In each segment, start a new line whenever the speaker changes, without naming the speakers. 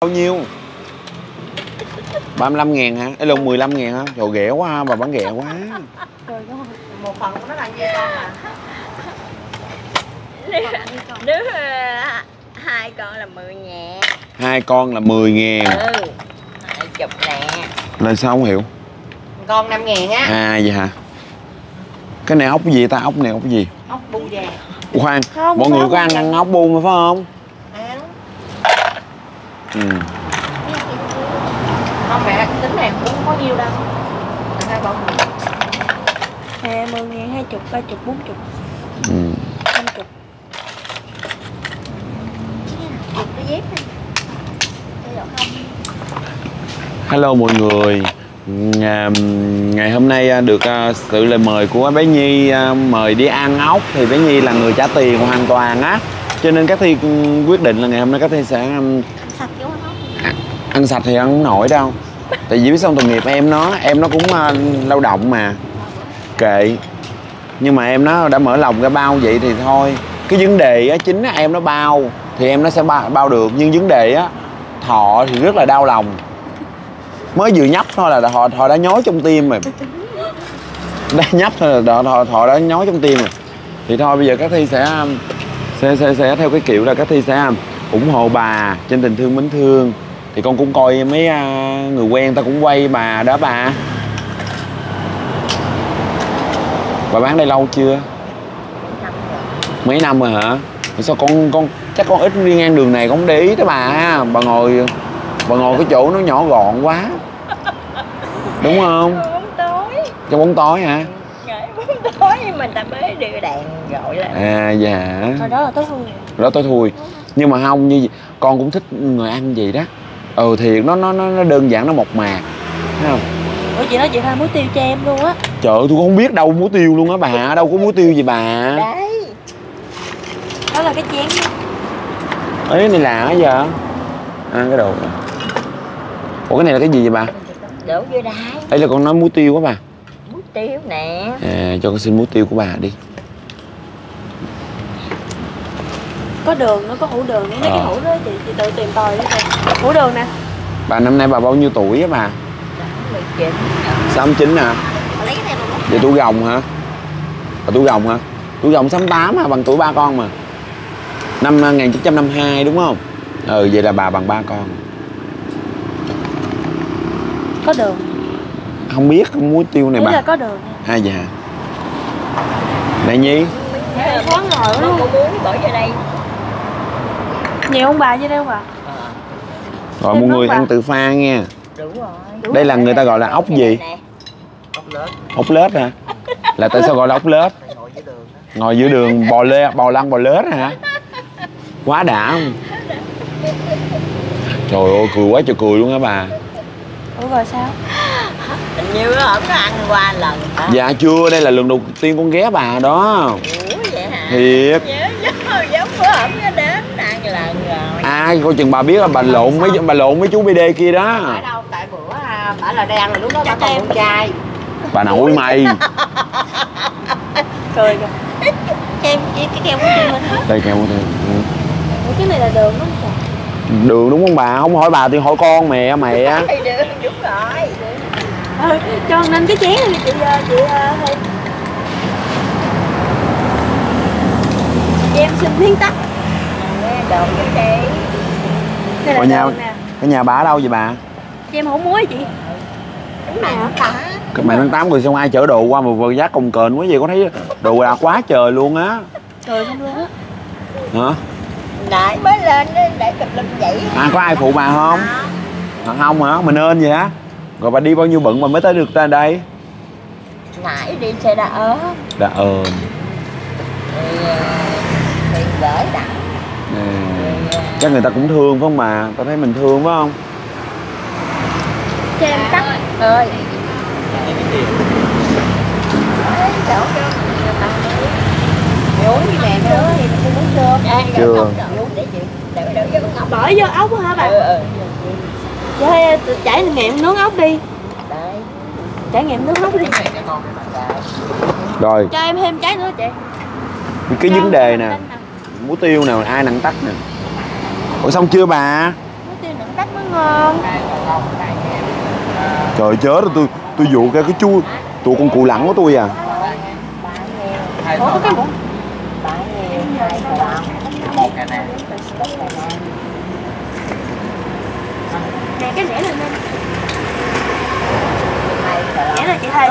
bao nhiêu 35 ngàn hả? Ê lộn 15 ngàn hả? Trời ghẻ quá ha, bà bán ghẻ quá
Trời ơi.
một phần của nó là nhiêu con à
đứa ờ, hai con là 10 ngàn
Hai con là 10 ngàn
ừ hai chục nè
Là sao không hiểu?
con năm ngàn á
À vậy hả? Cái này ốc cái gì ta? Ốc này ốc cái gì?
ốc bu vàng
khoan,
Không,
mọi
không
người có ăn
bu
ăn ốc buông mà phải không? Ừ.
không mẹ tính này cũng có nhiêu đâu hai bao nhiêu
Hai mươi ngàn, hai chục, ba chục, bốn chục,
ừ.
năm chục.
chục cái dép này
Hello mọi người Ngày, ngày hôm nay à, được à, sự lời mời của bé Nhi à, mời đi ăn ốc thì bé Nhi là người trả tiền hoàn toàn á cho nên các thi quyết định là ngày hôm nay các thi sẽ um,
sạch kiểu không
ăn sạch thì ăn không nổi đâu. Tại vì biết xong tội nghiệp em nó em nó cũng uh, lao động mà. Kệ. Nhưng mà em nó đã mở lòng ra bao vậy thì thôi. Cái vấn đề á chính á, em nó bao thì em nó sẽ bao, bao được. Nhưng vấn đề á thọ thì rất là đau lòng. Mới vừa nhấp thôi là thọ thọ đã nhói trong tim rồi. Đã nhấp thôi là thọ, thọ đã nhói trong tim rồi. Thì thôi bây giờ các thi sẽ sẽ sẽ, sẽ theo cái kiểu là các thi sẽ ủng hộ bà trên tình thương mến thương thì con cũng coi mấy à, người quen ta cũng quay bà đó bà. Bà bán đây lâu chưa? Mấy năm rồi. Hả? Sao con con chắc con ít đi ngang đường này con không để ý tới bà ha. Bà ngồi bà ngồi cái chỗ nó nhỏ gọn quá. Đúng không?
Tối.
Trong bóng tối hả?
Bóng tối mà ta mới đưa đèn gọi là
à dạ.
Hồi đó là tối hư.
đó tôi thui. Nhưng mà không như con cũng thích người ăn gì đó ừ thiệt nó nó nó nó đơn giản nó mộc mạc. Thấy không?
Ủa chị nói chị hai muối tiêu cho em luôn á.
trời ơi tôi không biết đâu muối tiêu luôn á bà đâu có muối tiêu gì bà.
Đấy.
Đó là cái chén
ấy này là cái vậy. Ăn cái đồ này. ủa cái này là cái gì vậy bà?
Đổ vô đáy
ấy là con nói muối tiêu quá bà.
Bút tiêu nè.
À cho con xin muối tiêu của bà đi
Có đường, nó có hũ đường nữa. Mấy cái
Ờ.
hũ đó chị, chị tự tìm tòi đó chị. Hũ đường nè.
bà năm nay bà bao nhiêu tuổi á bà sáu chín
bút
vậy tuổi gồng hả bà tuổi gồng hả tuổi gồng sáu tám hả bằng tuổi ba con mà năm 1952 đúng không ừ vậy là bà bằng ba con
Có đường.
không biết không muối tiêu này
là
bà
có đường nha.
à dạ này nhi
thoáng ngồi
nó
luôn.
bỏ vô đây
Nhiều không bà, như đây không bà?
rồi
Em
mọi
nói
người ăn tự pha nha.
Đúng rồi.
Đúng
đây là người ta gọi là ốc gì? Ốc lết hả? Là tại sao gọi là ốc lết ngồi giữa đường bò lê bò lăn bò lết hả? Quá đã không? Trời ơi cười quá trời cười luôn á bà.
Ủa rồi sao?
hình như ổng có ăn qua lần hả?
Dạ chưa đây là lần đầu tiên con ghé bà đó.
Ủa vậy hả?
Thiệt.
Nhớ nhớ giống bữa ổng đến ăn lần rồi
ai coi chừng bà biết là bà lộn mấy bà lộn mấy chú bd kia đó.
Ở đâu tại bữa à, bả là đang là lúc đó bả còn con trai.
Bà nội mày
Cười kìa. Em cái cái keo của hả?
đây kêu thôi
Ủa cái này là đường đúng không?
đường đúng không bà? Không hỏi bà thì hỏi con mẹ mẹ
được đúng rồi
Ừ, cho nên cái chén này chị ờ, chị ờ, chị em xin miếng tắt
Đi
đây là
Ở nhà-
nè.
cái nhà bà ở đâu vậy bà?
Chị em không muối chị.
Đúng rồi hả
các bạn tháng 8 rồi xong ai chở đồ qua mà vừa giá công kềnh quá vậy có thấy đồ đạc quá trời luôn á.
Cười không luôn á.
Hả?
Nãy mới lên để cặp lưng vậy.
À có ai phụ bà không? À, không hả? Mình nên vậy á. Rồi bà đi bao nhiêu bận mà mới tới được ta đây?
Nãy đi xe đỡ
đã ơn
thì
chắc người ta cũng thương phải không bà? Tao thấy mình thương phải không?
Cho em tắt.
Uống chưa.
Bỏ vô ốc á hả bà?
Ừ ừ.
Trời trải nghiệm nướng ốc đi.
Đấy
trải nghiệm nướng ốc đi.
Rồi.
Cho em thêm trái nữa chị.
Cái vấn đề nè. muối tiêu nào ai nặng tắt nè ủa xong chưa bà?
Tiêu nữa tách mới ngon.
Trời chết rồi tôi tôi dụ cái cái chu tụi con cụ lẳng của tôi à.
Ủa có cái muỗng nè cái rẻ lên lên rẻ là chị thay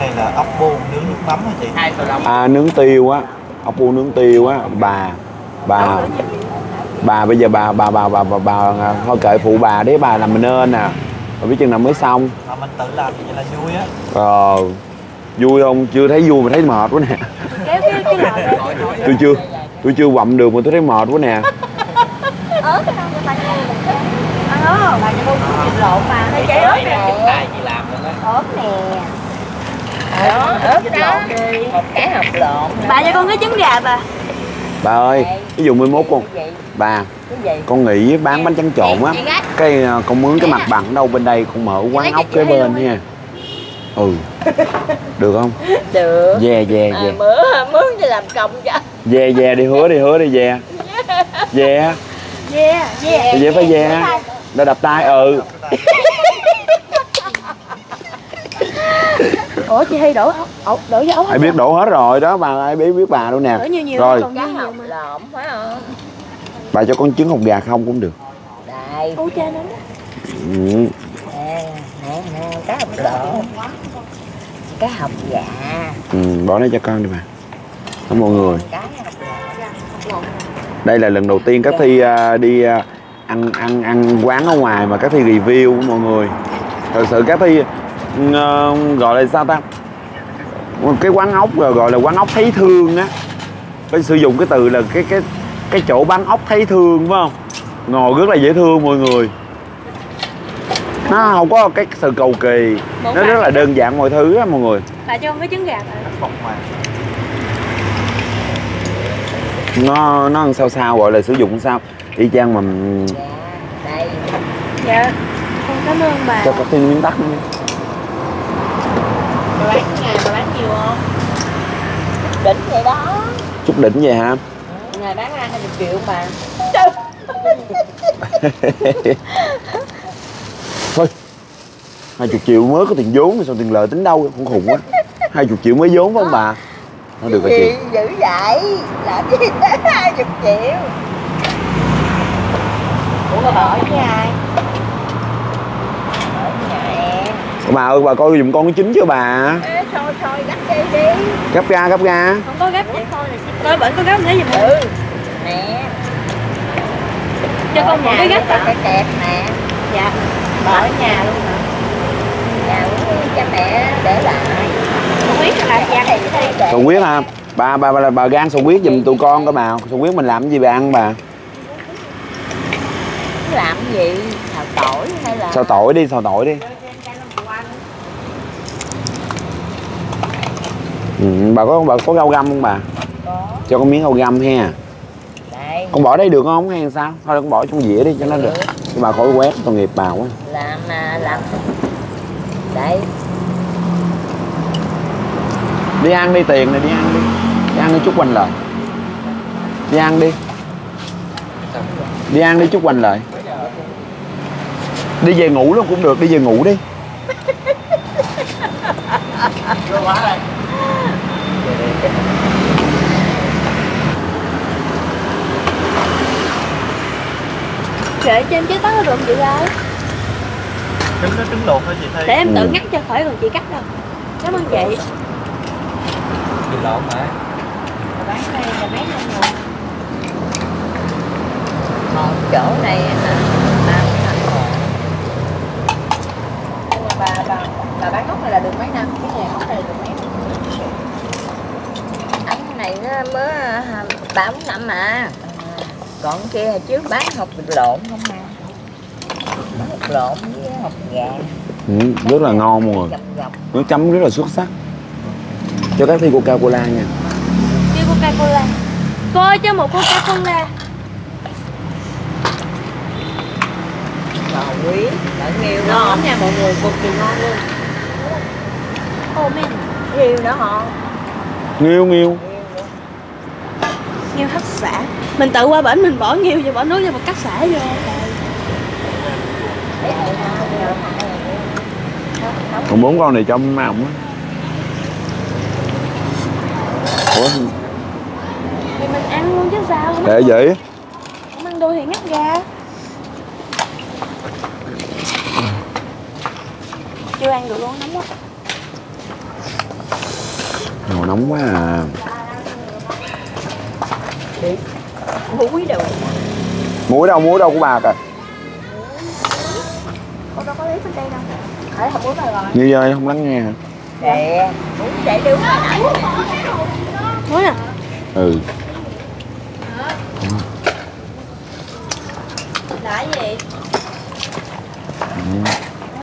này là ốc bô nướng nước mắm hả chị?
À nướng tiêu á. Ốc bu nướng tiêu á. Bà bà bà bây giờ bà bà bà bà bà, bà, thôi kệ phụ bà đấy bà làm nên nè rồi biết chừng nào mới xong.
Mà mình tự làm thì là vui á.
Ờ vui không? Chưa thấy vui mà thấy mệt quá nè. Tôi chưa tôi chưa quặm được mà tôi thấy mệt quá nè.
Ớt cái đâu ta ăn không bà cho lộn mà. Hay trái ớt nè
tại chị làm luôn á
ớt nè
đó ớt đó một cái hộp lộn
bà cho con cái trứng gà bà.
Bà ơi ví dụ 11 con.
Cái gì?
Bà
cái gì?
con nghĩ bán bánh tráng trộn á cái à, con mướn cái mặt bằng đâu bên đây con mở quán ốc kế bên nha. ừ. Được không?
Được.
Về về
à,
về
mướn mướn cho làm công cho.
Về về đi hứa đi hứa đi về về
yeah
về phải về đã đập tay ừ
ủa chị Hy đổ ốc đổ với ốc
ai biết đổ hết rồi đó bà ai biết biết bà đâu nè.
Đổ nhiều nhiều
rồi.
còn
cái
nhiều mà.
Lộn phải không?
Bà cho con trứng hột gà không cũng được.
Đây.
U cha nó
ừ.
nè nè nè cái hộp lộn cái hộp dạ
ừ bỏ nó cho con đi bà. Cảm mọi người. Đây là lần đầu tiên các thi à, đi à, ăn ăn ăn quán ở ngoài mà các thi review của mọi người. Thật sự các thi ờ, gọi là sao ta? Một cái quán ốc rồi gọi là quán ốc thấy thương á. Phải sử dụng cái từ là cái cái cái chỗ bán ốc thấy thương phải không? Ngồi rất là dễ thương mọi người. Nó không có cái sự cầu kỳ. Nó rất là đơn giản mọi thứ á mọi người.
Bà cho cái trứng gà
nó nó làm sao sao gọi là sử dụng sao? Y chang mà
dạ. Đây
dạ con cảm ơn bà.
Cho có thêm miếng tắc nữa
bà bán ngày bà bán nhiều không đỉnh vậy đó.
Chút đỉnh vậy hả?
Ngày bán ra hai triệu mà.
Thôi hai chục triệu mới có tiền vốn sao tiền lời tính đâu cũng khùng quá. Hai chục triệu mới vốn phải không bà? Nó được rồi chị.
Dữ vậy? Làm gì hai chục triệu? Ủa bà ở với ai? Ở nhà em.
Bà ơi bà coi giùm con cái chính chưa bà
thôi thôi gắt đi đi.
Gấp ra gấp ra
không có gấp vậy thôi coi bệnh có gấp nữa giùm
ừ. Nè.
Cho con một cái gấp
cái kẹp nè.
Dạ.
Bà ở nhà luôn hả nhà của cha mẹ để lại.
Dạ
sầu huyết hả? Bà bà bà, bà gan sầu huyết giùm tụi con coi bà. Sầu huyết mình làm cái gì bà ăn bà?
Làm cái gì? Xào tỏi hay là
xào tỏi đi xào tỏi đi ừ, bà có bà có rau găm không bà?
Có.
Cho con miếng rau găm ha.
Đây.
Con bỏ đây được không? Hay sao? Thôi con bỏ trong dĩa đi cho nó được. Chứ bà khỏi quét tội nghiệp bà quá.
Làm à, làm. Đây.
Đi ăn đi tiền này đi ăn đi. Đi ăn đi chút quanh lại đi ăn đi. Đi ăn đi chút quanh lại đi về ngủ luôn cũng được đi về ngủ đi
kệ cho em chế tóc được không chị ơi
trứng nó trứng luộc hả chị Thi.
Để em tự
Ừ.
ngắt cho khỏi còn chị cắt đâu. Cảm ơn chị.
Thì lộn hả?
Bán đây là mấy năm rồi một chỗ này là ba mươi năm rồi. Nhưng mà bà bà bà bán ốc này là được mấy năm? Cái này ốc này là được mấy năm? Ốc này nó mới à, ba bốn năm mà còn cái kia trước bán hộp lộn không bán hộp lộn với hộp gà.
Ừ, rất là ngon mọi người. Nước chấm rất là xuất sắc. Cho các thi coca cola nha.
Kêu coca cola coi cho một coca cola
lò quý bạn nhiều
ngon nha. Mọi người cực kỳ ngon luôn. Ô men.
Nhiều nữa họ.
Nghiêu nghiêu
nghêu hấp xả? Mình tự qua bển mình bỏ nghêu và bỏ nước vô mà cắt xả vô.
Còn bốn con này cho má ổng á. Ủa?
Thì mình ăn luôn chứ sao?
Để vậy.
Không ăn đuôi thì ngắt ra chưa ăn được luôn nóng quá.
Nồi nóng quá à
muối đâu
muối đâu muối đâu của bà kìa.
Con đâu có lấy bên đây đâu.
Ở không muốn rồi rồi.
Như ơi không lắng nghe hả?
Để muối để đứng hồi nãy
muối à?
Ừ.